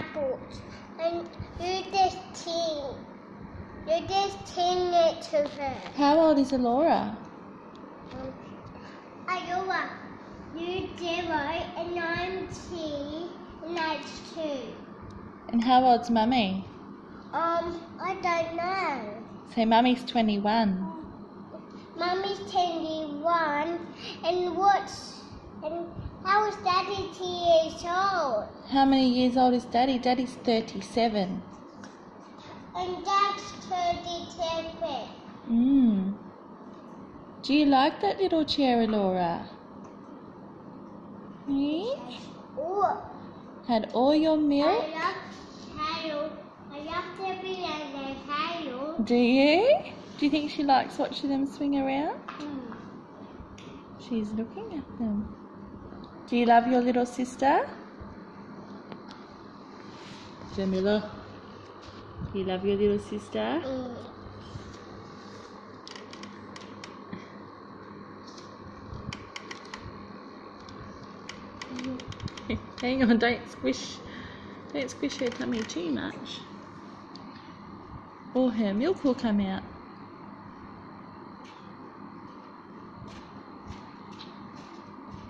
apples. And you just ting. You just ting it to her. How old is Alora? Um, Iowa, you zero and I'm three and that's two. And how old's Mummy? Um, I don't know. So Mummy's 21. Mummy's 21 and what's and how is Daddy two years old? How many years old is Daddy? Daddy's 37. And Dad's 37. Mm. Do you like that little chair, Laura? Hmm? Oh, Had all your milk? I love. I love the banana Harold. Do you? Do you think she likes watching them swing around? Hmm. She's looking at them. Do you love your little sister? Jamila. Do you love your little sister? Mm. Hang on, don't squish, don't squish her tummy too much. Or her milk will come out.